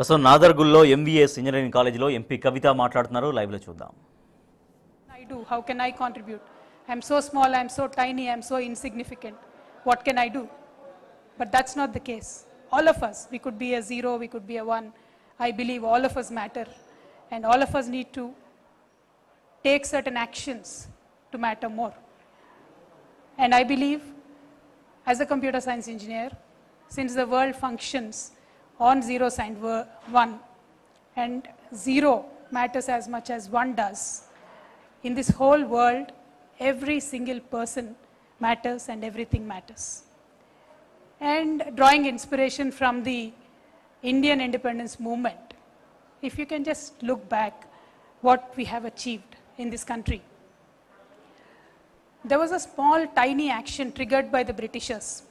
ప్రస్తుతం నాదర్గుల్లో MVS engineering కాలేజీలో ఎంపీ కవిత మాట్లాడుతున్నారు లైవ్లో చూద్దాం I do? How can I contribute? I'm so small, I'm so tiny, I'm so insignificant. What can I do? But that's not the case. All of us, we could be a zero, we could be a one. I believe all of us matter. And all of us need to take certain actions to matter more. And I believe, as a computer science engineer, since the world functions on zero sign wo- one, and zero matters as much as one does, in this whole world, every single person matters and everything matters. And drawing inspiration from the Indian independence movement, if you can just look back what we have achieved in this country. There was a small, tiny action triggered by the Britishers.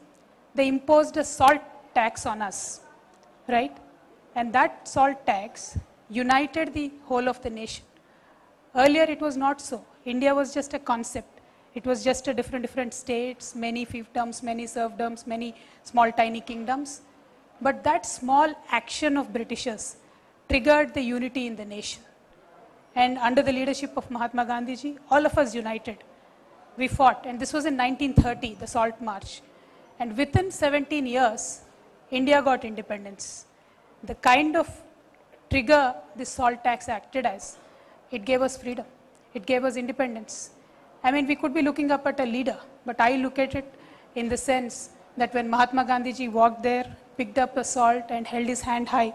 They imposed a salt tax on us, right? And that salt tax united the whole of the nation. Earlier, it was not so. India was just a concept. It was just a different, different states, many fiefdoms, many serfdoms, many small, tiny kingdoms. But that small action of Britishers triggered the unity in the nation. And under the leadership of Mahatma Gandhi ji, all of us united. We fought, and this was in 1930, the Salt March. And within 17 years, India got independence. The kind of trigger this salt tax acted as, it gave us freedom, it gave us independence. I mean, we could be looking up at a leader, but I look at it in the sense that when Mahatma Gandhi ji walked there, picked up the salt and held his hand high,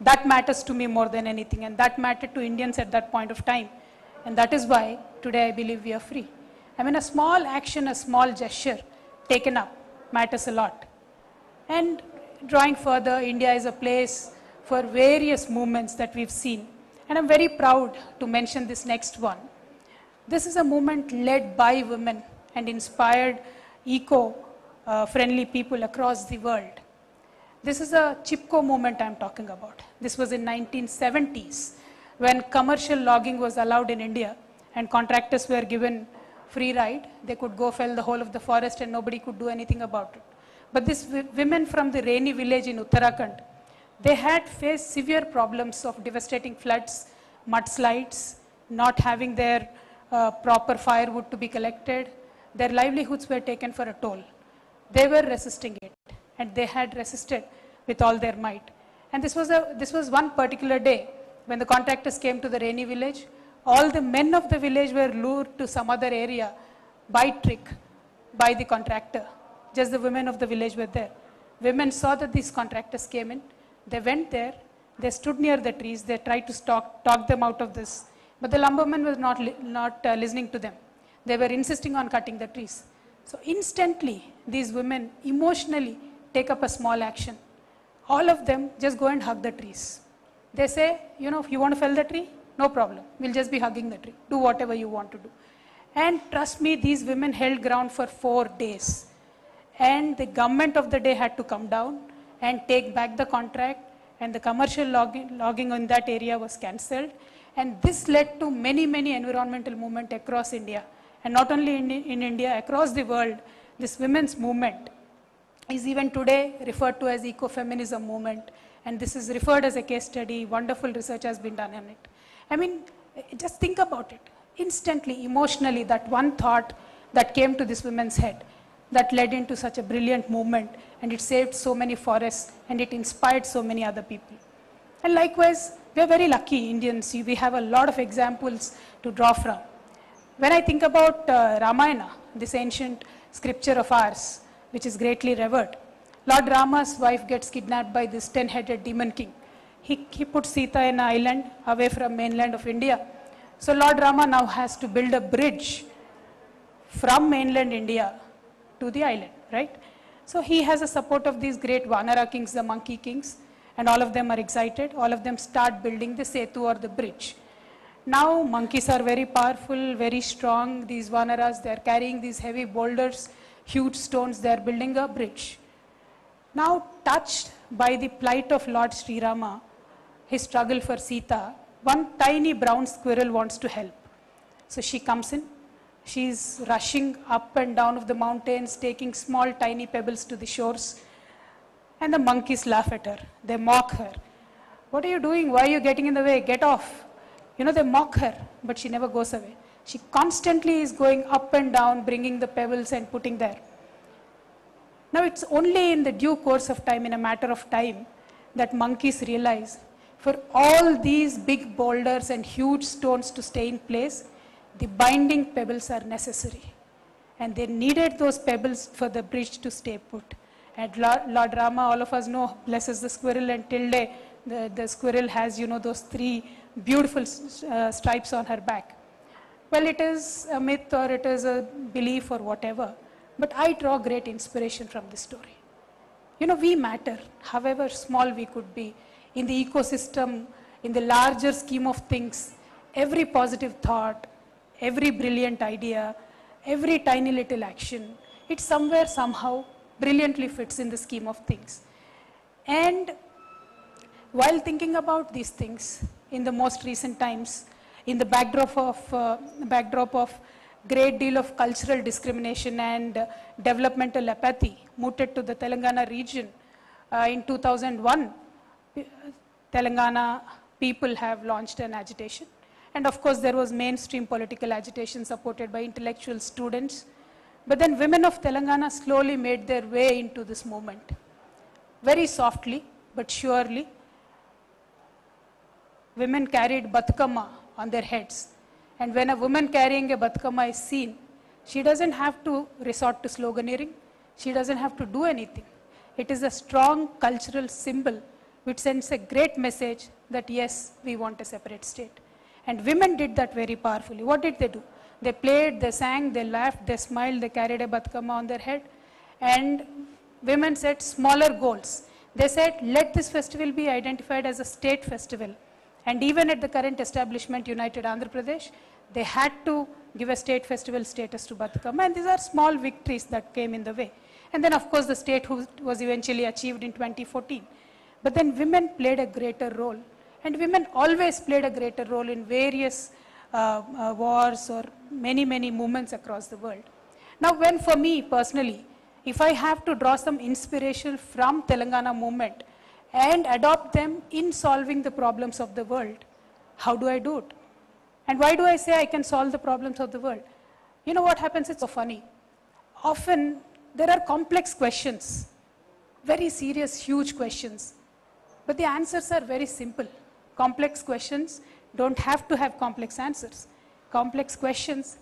that matters to me more than anything, and that mattered to Indians at that point of time. And that is why today I believe we are free. I mean, a small action, a small gesture taken up matters a lot. And drawing further, India is a place for various movements that we've seen. And I'm very proud to mention this next one. This is a movement led by women and inspired eco uh, friendly people across the world. This is a Chipko movement I'm talking about. This was in 1970s when commercial logging was allowed in India and contractors were given free ride. They could go fell the whole of the forest and nobody could do anything about it. But these women from the Raini village in Uttarakhand, they had faced severe problems of devastating floods, mudslides, not having their uh, proper firewood to be collected. Their livelihoods were taken for a toll. They were resisting it, and they had resisted with all their might. And this was, a, this was one particular day when the contractors came to the Raini village. All the men of the village were lured to some other area by trick by the contractor. Just the women of the village were there. Women saw that these contractors came in. They went there. They stood near the trees. They tried to stalk, talk them out of this. But the lumbermen was not, li- not uh, listening to them. They were insisting on cutting the trees. So instantly, these women emotionally take up a small action. All of them just go and hug the trees. They say, you know, if you want to fell the tree, no problem. We'll just be hugging the tree. Do whatever you want to do. And trust me, these women held ground for four days. And the government of the day had to come down and take back the contract, and the commercial logging, logging in that area was cancelled. And this led to many, many environmental movement across India. And not only in, in India, across the world, this women's movement is even today referred to as ecofeminism movement. And this is referred as a case study. Wonderful research has been done on it. I mean just think about it. Instantly emotionally that one thought that came to this woman's head that led into such a brilliant movement and it saved so many forests and it inspired so many other people and likewise we are very lucky indians we have a lot of examples to draw from when I think about uh, Ramayana, this ancient scripture of ours, which is greatly revered, Lord Rama's wife gets kidnapped by this ten-headed demon king. He, he puts Sita in an island away from mainland of India. So Lord Rama now has to build a bridge from mainland India to the island, right? So he has the support of these great Vanara kings, the monkey kings, and all of them are excited. All of them start building the setu or the bridge. Now monkeys are very powerful, very strong. These Vanaras, they are carrying these heavy boulders, huge stones, they are building a bridge. Now touched by the plight of Lord Sri Rama, his struggle for Sita, one tiny brown squirrel wants to help. So she comes in, she's rushing up and down of the mountains, taking small tiny pebbles to the shores. And the monkeys laugh at her, they mock her. What are you doing? Why are you getting in the way? Get off. You know, they mock her, but she never goes away. She constantly is going up and down, bringing the pebbles and putting there. Now, it's only in the due course of time, in a matter of time, that monkeys realize for all these big boulders and huge stones to stay in place, the binding pebbles are necessary. And they needed those pebbles for the bridge to stay put. And Lord, Rama, all of us know, blesses the squirrel and tilde, the, the squirrel has, you know, those three beautiful uh, stripes on her back. Well, it is a myth or it is a belief or whatever, but I draw great inspiration from this story. You know, we matter, however small we could be, in the ecosystem, in the larger scheme of things. Every positive thought, every brilliant idea, every tiny little action, it somewhere, somehow, brilliantly fits in the scheme of things. And while thinking about these things in the most recent times, in the backdrop of, uh, backdrop of great deal of cultural discrimination and uh, developmental apathy mooted to the Telangana region uh, in 2001, Telangana people have launched an agitation. And of course, there was mainstream political agitation supported by intellectual students. But then women of Telangana slowly made their way into this movement. Very softly, but surely, women carried Bathukamma on their heads. And when a woman carrying a Bathukamma is seen, she doesn't have to resort to sloganeering. She doesn't have to do anything. It is a strong cultural symbol which sends a great message that yes, we want a separate state. And women did that very powerfully. What did they do? They played, they sang, they laughed, they smiled, they carried a Bathukamma on their head. And women set smaller goals. They said, let this festival be identified as a state festival. And even at the current establishment, United Andhra Pradesh, they had to give a state festival status to Bathukamma. And these are small victories that came in the way. And then, of course, the state was eventually achieved in 2014. But then women played a greater role. And women always played a greater role in various uh, uh, wars or many, many movements across the world. Now, when for me personally, if I have to draw some inspiration from Telangana movement and adopt them in solving the problems of the world, how do I do it? And why do I say I can solve the problems of the world? You know what happens? It's so funny. Often there are complex questions, very serious, huge questions, but the answers are very simple. Complex questions don't have to have complex answers. Complex questions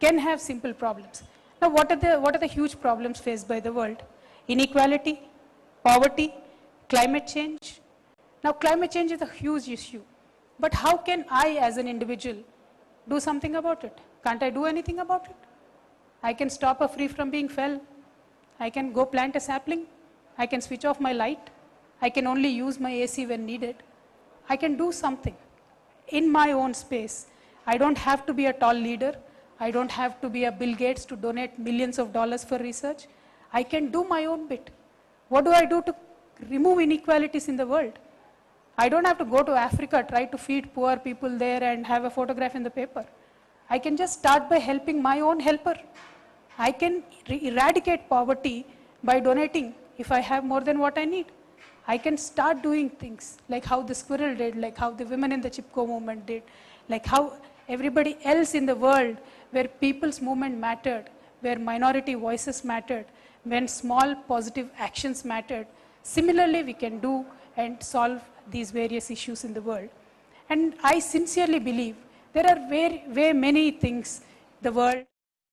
can have simple problems. Now, what are the, what are the huge problems faced by the world? Inequality, poverty, climate change. Now, climate change is a huge issue. But how can I, as an individual, do something about it? Can't I do anything about it? I can stop a tree from being fell. I can go plant a sapling. I can switch off my light. I can only use my AC when needed. I can do something in my own space. I don't have to be a tall leader. I don't have to be a Bill Gates to donate millions of dollars for research. I can do my own bit. What do I do to remove inequalities in the world? I don't have to go to Africa, try to feed poor people there and have a photograph in the paper. I can just start by helping my own helper. I can eradicate poverty by donating if I have more than what I need. I can start doing things like how the squirrel did, like how the women in the Chipko movement did, like how everybody else in the world where people's movement mattered, where minority voices mattered, when small positive actions mattered. Similarly, we can do and solve these various issues in the world. And I sincerely believe there are very, very many things the world